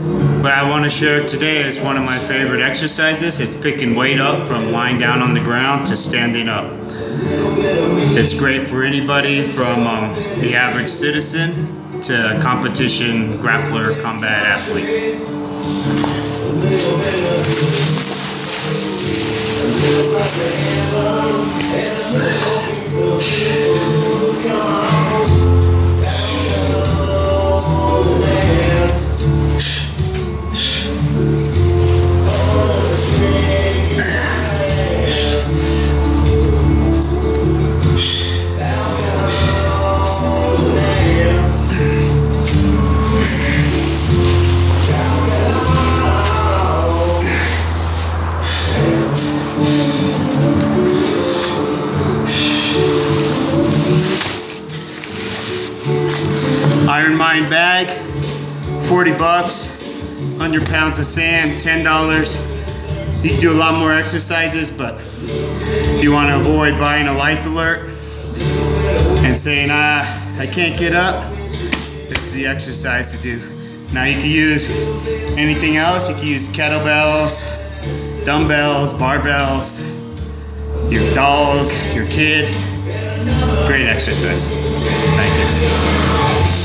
What I want to share today is one of my favorite exercises. It's picking weight up from lying down on the ground to standing up. It's great for anybody from um, the average citizen to competition grappler combat athlete. Ironmind bag, 40 bucks, 100 pounds of sand, $10. You can do a lot more exercises, but if you want to avoid buying a life alert and saying, ah, I can't get up, this is the exercise to do. Now you can use anything else. You can use kettlebells, dumbbells, barbells, your dog, your kid. Great exercise. Thank you.